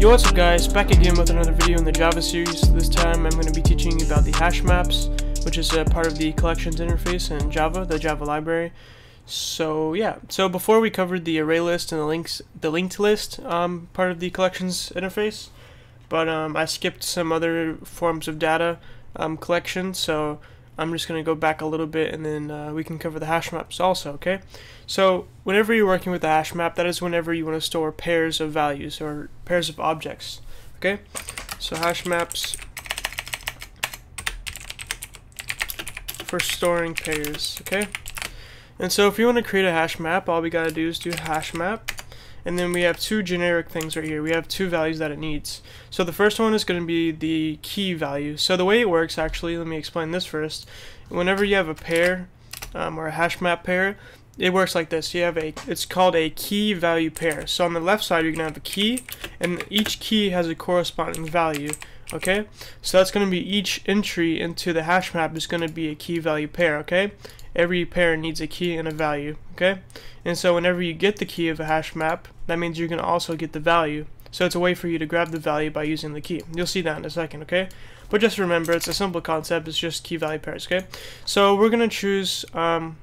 Yo, what's up guys? Back again with another video in the Java series. This time I'm going to be teaching you about the hash maps, which is a part of the collections interface in Java, the Java library. So yeah, so before we covered the array list and the links, the linked list um, part of the collections interface, but um, I skipped some other forms of data um, collection, so I'm just going to go back a little bit and then uh, we can cover the hash maps also, okay? So whenever you're working with a hash map, that is whenever you want to store pairs of values or pairs of objects, okay? So hash maps for storing pairs, okay? And so if you want to create a hash map, all we got to do is do hash map and then we have two generic things right here. We have two values that it needs. So the first one is going to be the key value. So the way it works, actually, let me explain this first. Whenever you have a pair, um, or a hash map pair, it works like this. You have a, it's called a key value pair. So on the left side, you're going to have a key, and each key has a corresponding value. Okay, so that's going to be each entry into the hash map is going to be a key value pair. Okay, every pair needs a key and a value. Okay, and so whenever you get the key of a hash map, that means you're going to also get the value. So it's a way for you to grab the value by using the key. You'll see that in a second, okay? But just remember, it's a simple concept. It's just key value pairs, okay? So we're going to choose um,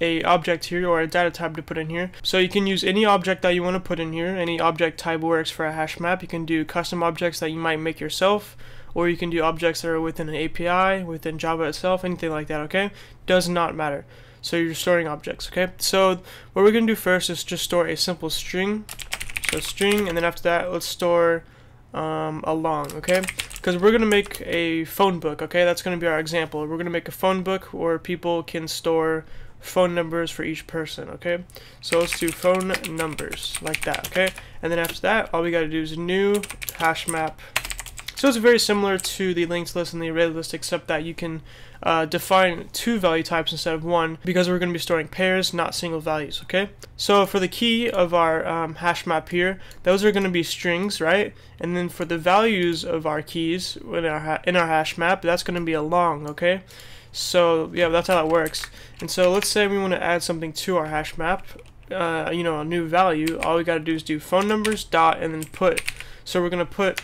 a object here or a data type to put in here. So you can use any object that you want to put in here. Any object type works for a hash map. You can do custom objects that you might make yourself or you can do objects that are within an API, within Java itself, anything like that, okay? Does not matter. So you're storing objects, okay? So what we're going to do first is just store a simple string. So string, and then after that, let's store um, a long, okay? Because we're going to make a phone book, okay? That's going to be our example. We're going to make a phone book where people can store phone numbers for each person, okay? So let's do phone numbers, like that, okay? And then after that, all we got to do is new hash map so it's very similar to the linked list and the array list, except that you can uh, define two value types instead of one, because we're going to be storing pairs, not single values, okay? So for the key of our um, hash map here, those are going to be strings, right? And then for the values of our keys in our, in our hash map, that's going to be a long, okay? So yeah, that's how it works. And so let's say we want to add something to our hash map, uh, you know, a new value. All we got to do is do phone numbers dot and then put. So we're going to put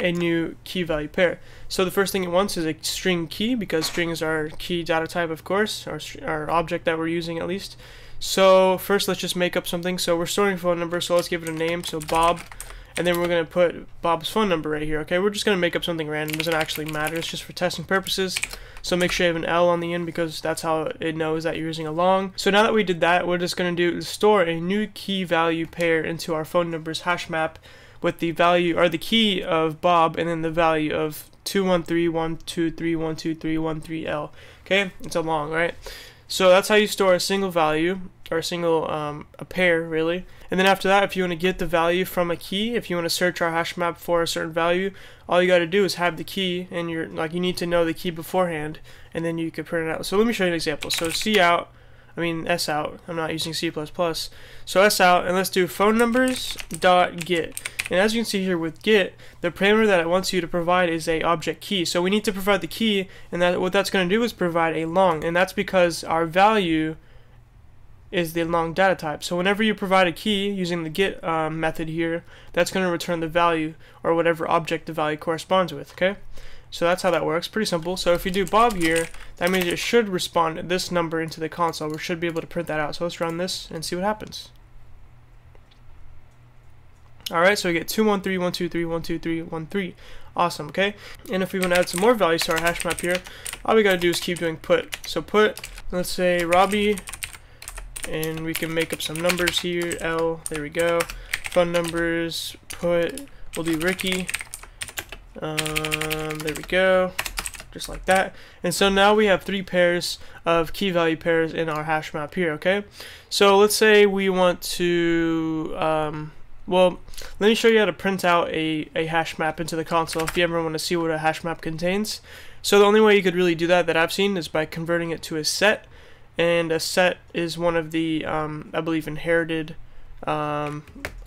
a new key value pair. So the first thing it wants is a string key because strings are key data type of course, our, our object that we're using at least. So first let's just make up something. So we're storing phone number, so let's give it a name. So Bob, and then we're going to put Bob's phone number right here. Okay, we're just going to make up something random. It doesn't actually matter. It's just for testing purposes. So make sure you have an L on the end because that's how it knows that you're using a long. So now that we did that, we're just going to do store a new key value pair into our phone numbers hash map with the value or the key of Bob and then the value of 21312312313L. Okay, it's a long, right? So that's how you store a single value or a single um, a pair really. And then after that, if you want to get the value from a key, if you want to search our hash map for a certain value, all you got to do is have the key, and you're like you need to know the key beforehand, and then you could print it out. So let me show you an example. So C out I mean S out. I'm not using C++. So S out, and let's do phone numbers dot get. And as you can see here with get, the parameter that it wants you to provide is a object key. So we need to provide the key, and that what that's going to do is provide a long, and that's because our value is the long data type. So whenever you provide a key using the get um, method here, that's going to return the value or whatever object the value corresponds with. Okay. So that's how that works, pretty simple. So if you do Bob here, that means it should respond this number into the console. We should be able to print that out. So let's run this and see what happens. Alright, so we get 213, Awesome, okay? And if we want to add some more values to our hash map here, all we gotta do is keep doing put. So put, let's say Robbie, and we can make up some numbers here, L, there we go. Phone numbers, put, we'll do Ricky, um, there we go. Just like that. And so now we have three pairs of key value pairs in our hash map here, okay? So let's say we want to, um, well, let me show you how to print out a, a hash map into the console if you ever want to see what a hash map contains. So the only way you could really do that that I've seen is by converting it to a set. And a set is one of the, um, I believe, inherited um,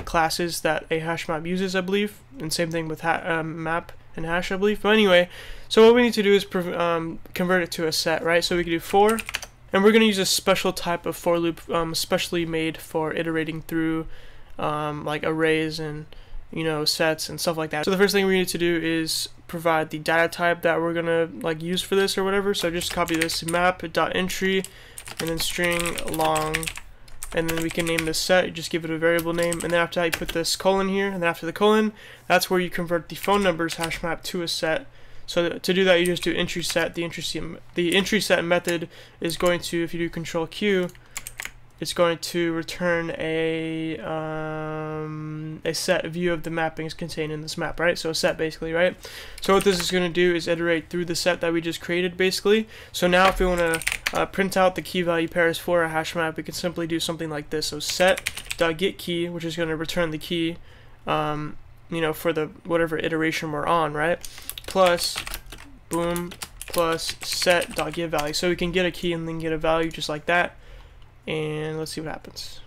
classes that a hash map uses, I believe. And same thing with um, map and hash, I believe. But anyway, so what we need to do is um, convert it to a set, right? So we can do for, and we're going to use a special type of for loop, um, specially made for iterating through um, like arrays and you know, sets and stuff like that. So the first thing we need to do is provide the data type that we're gonna like use for this or whatever. So just copy this map.entry and then string long and then we can name this set, you just give it a variable name, and then after that you put this colon here, and then after the colon, that's where you convert the phone numbers hash map to a set. So to do that, you just do entry set. The entry set, the entry set method is going to, if you do control Q, it's going to return a um, a set view of the mappings contained in this map, right? So a set basically, right? So what this is going to do is iterate through the set that we just created, basically. So now if we want to uh, print out the key value pairs for a hash map, we can simply do something like this. So set dot get key, which is going to return the key, um, you know, for the whatever iteration we're on, right? Plus boom plus set dot get value. So we can get a key and then get a value just like that and let's see what happens.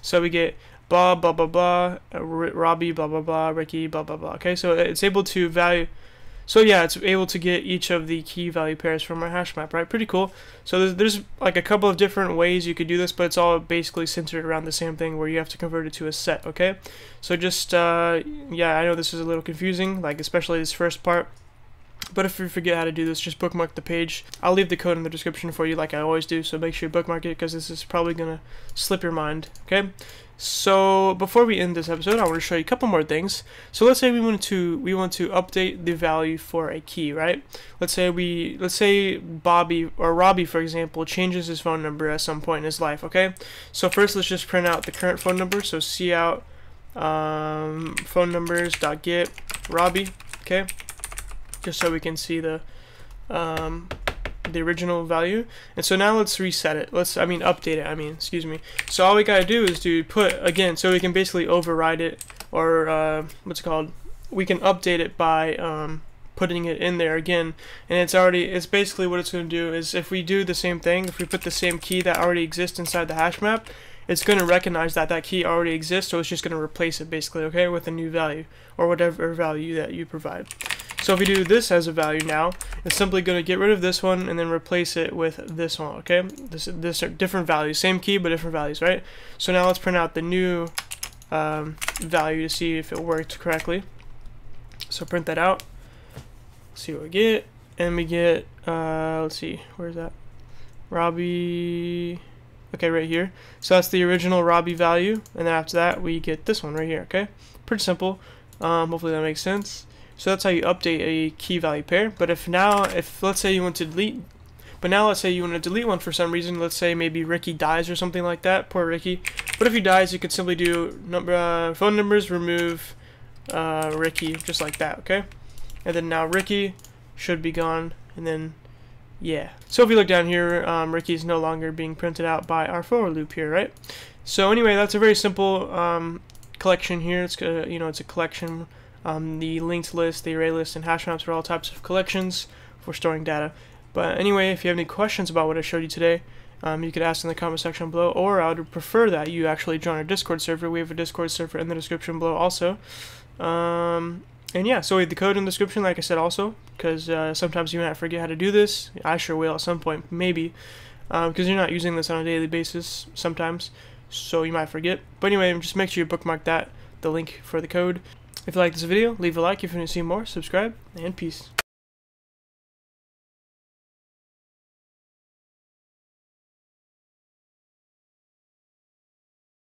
So we get blah blah blah blah, Robbie blah blah blah, Ricky blah blah blah. Okay, so it's able to value. So yeah, it's able to get each of the key value pairs from our hash map, right? Pretty cool. So there's, there's like a couple of different ways you could do this, but it's all basically centered around the same thing where you have to convert it to a set, okay? So just, uh, yeah, I know this is a little confusing, like especially this first part. But if you forget how to do this, just bookmark the page. I'll leave the code in the description for you like I always do, so make sure you bookmark it because this is probably going to slip your mind, okay? So before we end this episode, I want to show you a couple more things. So let's say we want to we want to update the value for a key, right? Let's say we let's say Bobby or Robbie, for example, changes his phone number at some point in his life. Okay, so first let's just print out the current phone number. So cout um, phone numbers dot get Robbie. Okay, just so we can see the um, the original value. And so now let's reset it. Let's, I mean, update it. I mean, excuse me. So all we gotta do is do put again, so we can basically override it, or uh, what's it called? We can update it by um, putting it in there again, and it's already. It's basically what it's gonna do is if we do the same thing, if we put the same key that already exists inside the hash map, it's going to recognize that that key already exists, so it's just going to replace it basically, okay, with a new value or whatever value that you provide. So if we do this as a value now, it's simply going to get rid of this one and then replace it with this one, okay? This, this are different values, same key but different values, right? So now let's print out the new um, value to see if it worked correctly. So print that out, see what we get, and we get, uh, let's see, where's that? Robbie, okay, right here. So that's the original Robbie value, and then after that we get this one right here, okay? Pretty simple. Um, hopefully that makes sense. So that's how you update a key value pair. But if now, if let's say you want to delete, but now let's say you want to delete one for some reason, let's say maybe Ricky dies or something like that, poor Ricky. But if he dies, you could simply do number uh, phone numbers, remove uh, Ricky, just like that, okay? And then now Ricky should be gone, and then yeah. So if you look down here, um, Ricky is no longer being printed out by our for loop here, right? So anyway, that's a very simple um, collection here. It's uh, you know it's a collection um, the linked list, the array list, and hash maps are all types of collections for storing data. But anyway, if you have any questions about what I showed you today, um, you could ask in the comment section below, or I would prefer that you actually join our Discord server. We have a Discord server in the description below also. Um, and yeah, so we have the code in the description, like I said also, because uh, sometimes you might forget how to do this. I sure will at some point, maybe, because um, you're not using this on a daily basis sometimes, so you might forget. But anyway, just make sure you bookmark that, the link for the code. If you like this video, leave a like if you want to see more, subscribe, and peace.